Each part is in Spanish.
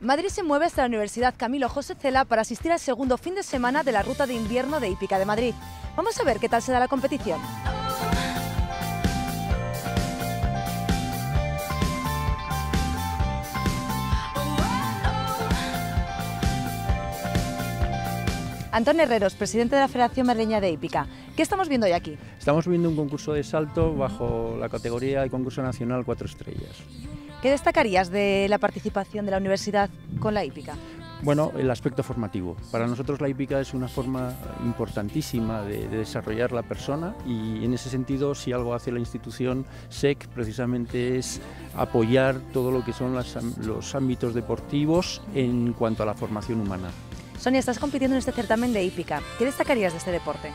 Madrid se mueve hasta la Universidad Camilo José Cela para asistir al segundo fin de semana de la ruta de invierno de Hípica de Madrid. Vamos a ver qué tal se da la competición. Antonio Herreros, presidente de la Federación Madrileña de Hípica. ¿Qué estamos viendo hoy aquí? Estamos viendo un concurso de salto bajo la categoría y concurso nacional cuatro estrellas. ¿Qué destacarías de la participación de la universidad con la hípica? Bueno, el aspecto formativo. Para nosotros la hípica es una forma importantísima de, de, desarrollar la persona y en ese sentido si algo hace la institución SEC precisamente es apoyar todo lo que son las, los ámbitos deportivos en cuanto a la formación humana. Sonia, estás compitiendo en este certamen de hípica. ¿Qué destacarías de este deporte?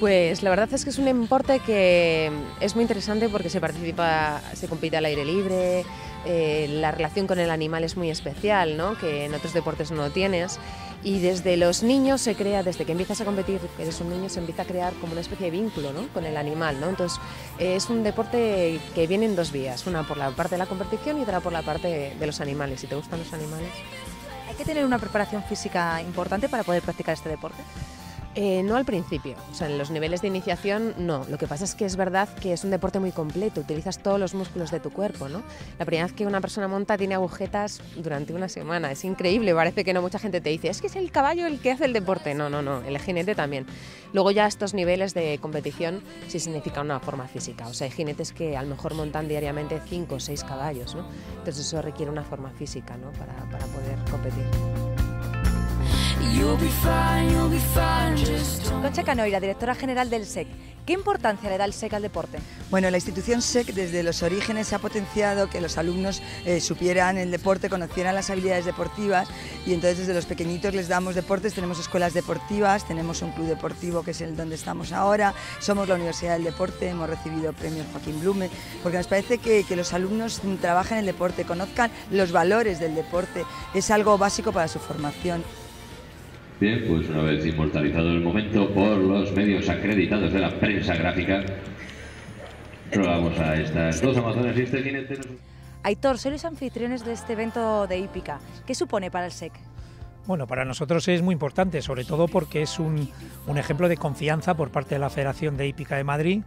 Pues la verdad es que es un deporte que es muy interesante porque se participa, se compite al aire libre, eh, la relación con el animal es muy especial, ¿no? que en otros deportes no lo tienes. Y desde los niños se crea, desde que empiezas a competir, eres un niño, se empieza a crear como una especie de vínculo ¿no? con el animal. ¿no? Entonces es un deporte que viene en dos vías, una por la parte de la competición y otra por la parte de los animales. Si te gustan los animales. ¿Hay que tener una preparación física importante para poder practicar este deporte? Eh, no al principio, o sea, en los niveles de iniciación no. Lo que pasa es que es verdad que es un deporte muy completo, utilizas todos los músculos de tu cuerpo, ¿no? La primera vez que una persona monta tiene agujetas durante una semana, es increíble, parece que no mucha gente te dice, es que es el caballo el que hace el deporte. No, no, no, el jinete también. Luego ya estos niveles de competición sí significa una forma física, o sea, hay jinetes que a lo mejor montan diariamente 5 o 6 caballos, ¿no? Entonces eso requiere una forma física, ¿no? Para poder competir. Concha Canoira, directora general del SEC. ¿Qué importancia le da el SEC al deporte? Bueno, la institución SEC desde los orígenes ha potenciado que los alumnos eh, supieran el deporte, conocieran las habilidades deportivas y entonces desde los pequeñitos les damos deportes, tenemos escuelas deportivas, tenemos un club deportivo que es el donde estamos ahora, somos la Universidad del Deporte, hemos recibido premios Joaquín Blume, porque nos parece que, que los alumnos trabajen en el deporte, conozcan los valores del deporte, es algo básico para su formación. Bien, pues una vez inmortalizado el momento por los medios acreditados de la prensa gráfica, probamos a estas dos amazonas y este jinete. Aitor, sois anfitriones de este evento de hípica. ¿Qué supone para el SEC? Bueno, para nosotros es muy importante, sobre todo porque es un, un ejemplo de confianza por parte de la Federación de Hípica de Madrid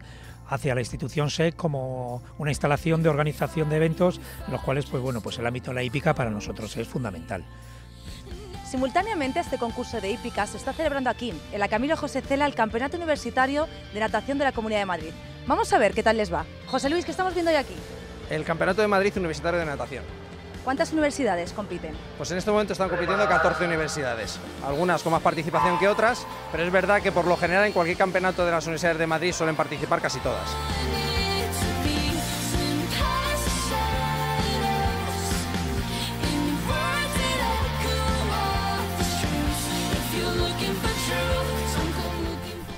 hacia la institución SEC como una instalación de organización de eventos en los cuales pues bueno pues el ámbito de la hípica para nosotros es fundamental. Simultáneamente a este concurso de hípica se está celebrando aquí, en la Camilo José Cela, el Campeonato Universitario de Natación de la Comunidad de Madrid. Vamos a ver qué tal les va. José Luis, ¿qué estamos viendo hoy aquí? El Campeonato de Madrid Universitario de Natación. ¿Cuántas universidades compiten? Pues en este momento están compitiendo 14 universidades, algunas con más participación que otras, pero es verdad que por lo general en cualquier campeonato de las universidades de Madrid suelen participar casi todas.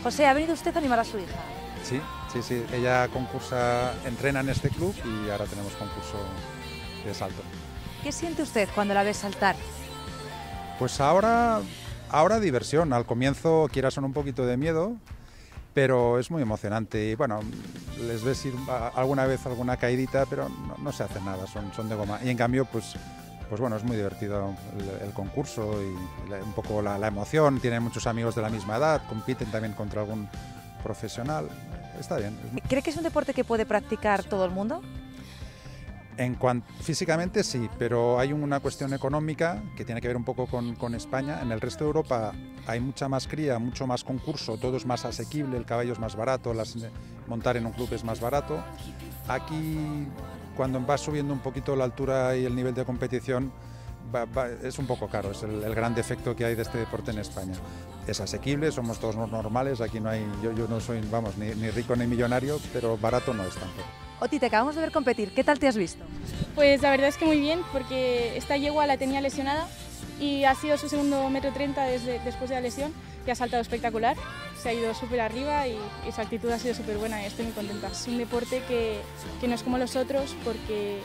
José, ¿ha venido usted a animar a su hija? Sí, sí, sí. Ella concursa, entrena en este club y ahora tenemos concurso de salto. ¿Qué siente usted cuando la ve saltar? Pues ahora, ahora diversión. Al comienzo quieras son un poquito de miedo, pero es muy emocionante. Y bueno, les ves ir alguna vez alguna caidita, pero no, no se hace nada, son, son de goma. Y en cambio, pues pues bueno, es muy divertido el, el concurso y la, un poco la, la, emoción. Tienen muchos amigos de la misma edad, compiten también contra algún profesional. Está bien. ¿Cree que es un deporte que puede practicar todo el mundo? En cuanto, físicamente sí, pero hay una cuestión económica que tiene que ver un poco con, con, España. En el resto de Europa hay mucha más cría, mucho más concurso, todo es más asequible, el caballo es más barato, las, montar en un club es más barato. Aquí cuando vas subiendo un poquito la altura y el nivel de competición, va, va, es un poco caro, es el, el, gran defecto que hay de este deporte en España. Es asequible, somos todos normales, aquí no hay, yo, yo no soy, vamos, ni, ni, rico ni millonario, pero barato no es tampoco. Oti, te acabamos de ver competir, ¿qué tal te has visto? Pues la verdad es que muy bien, porque esta yegua la tenía lesionada y ha sido su segundo metro 30 desde, después de la lesión, que ha saltado espectacular, se ha ido súper arriba y, y, su actitud ha sido súper buena y estoy muy contenta. Es un deporte que, que no es como los otros porque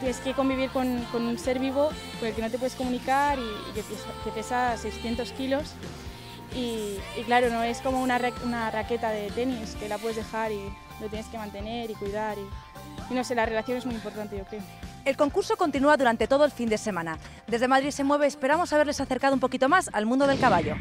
tienes que convivir con, con, un ser vivo con el que no te puedes comunicar y, que, pesa, que pesa 600 kilos. Y, y, claro, no es como una, una raqueta de tenis que la puedes dejar y lo tienes que mantener y cuidar. Y, y no sé, la relación es muy importante, yo creo. El concurso continúa durante todo el fin de semana. Desde Madrid se mueve esperamos haberles acercado un poquito más al mundo del caballo.